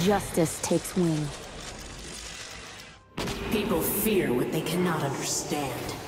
Justice takes wing. People fear what they cannot understand.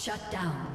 Shut down.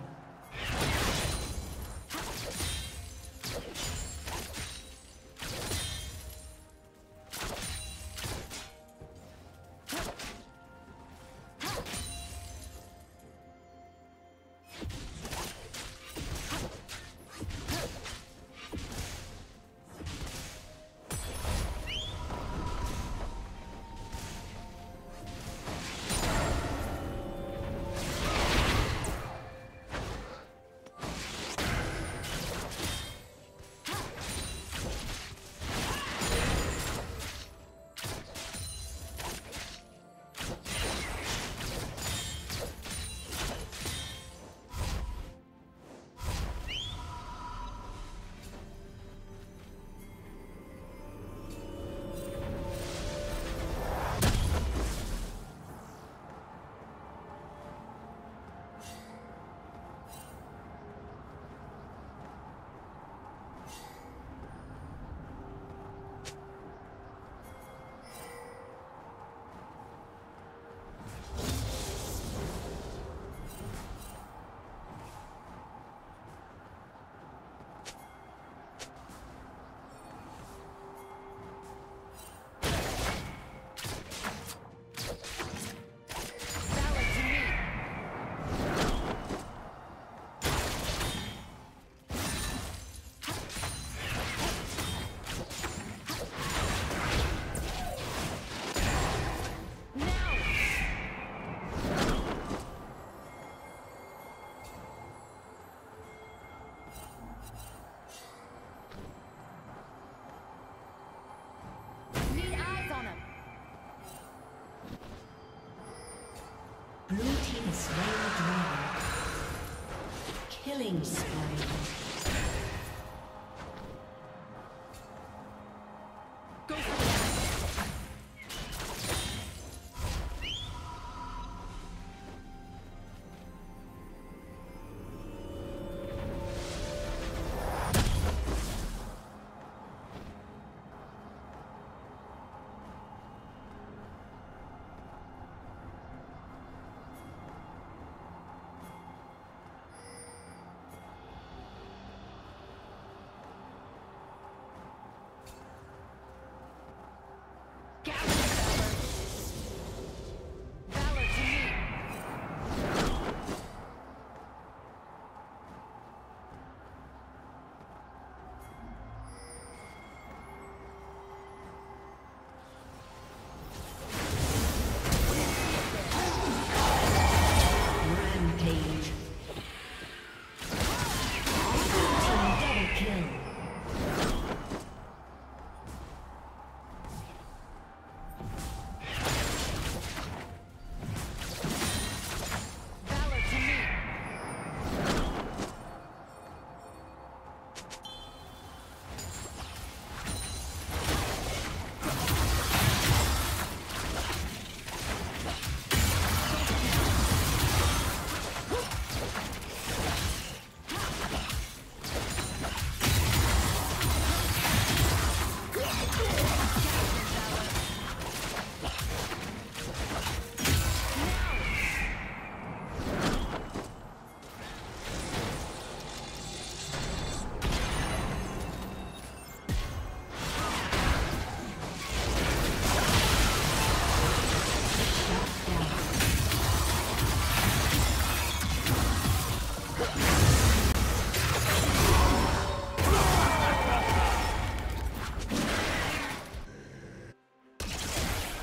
Killing spree.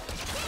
Team's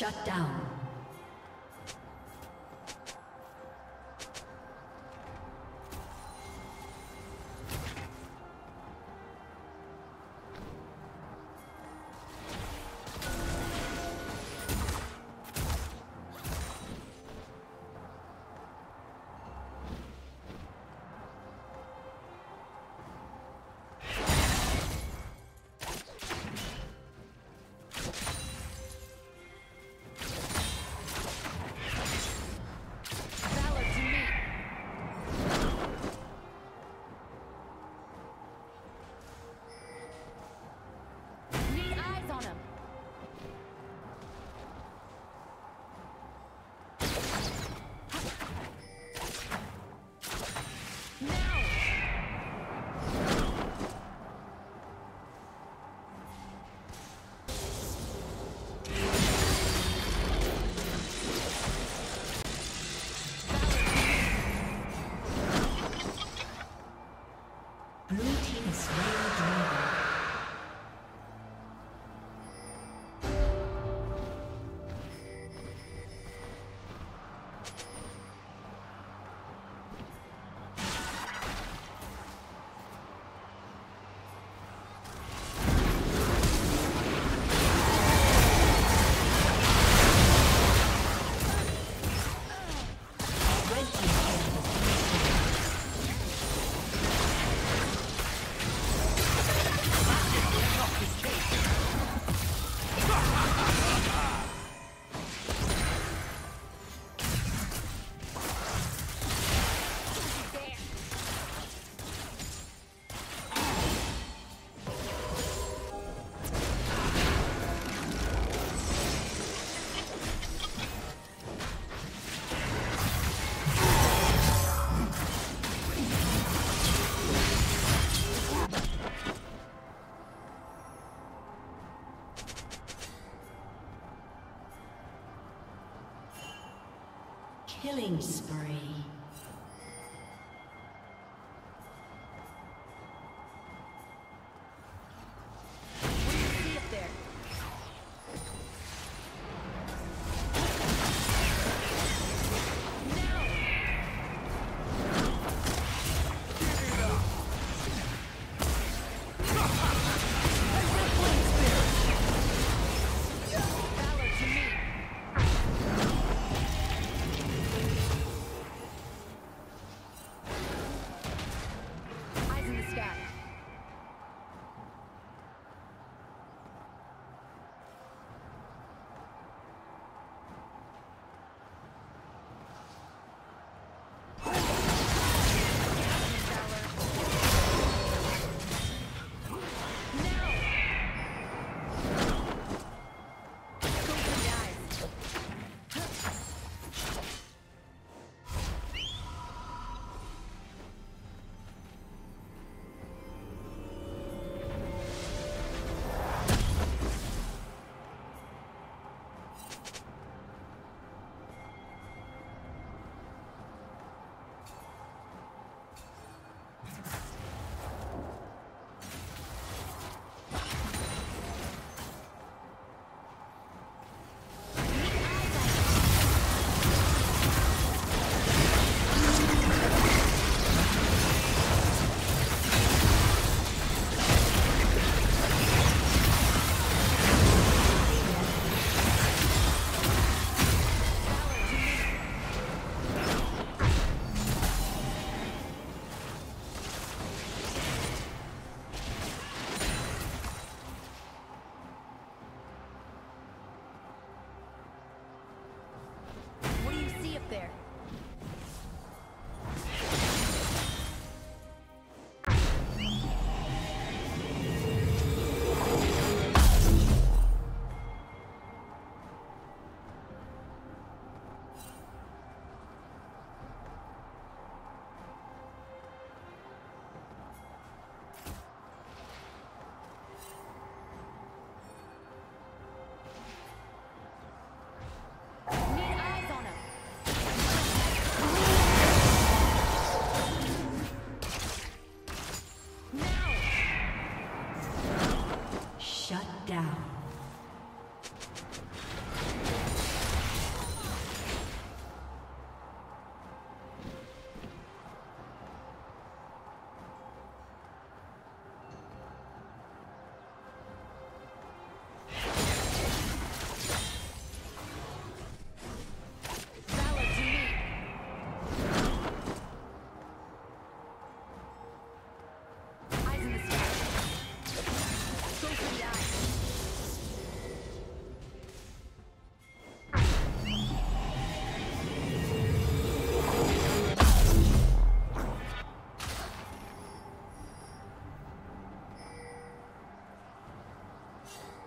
Shut down. Killing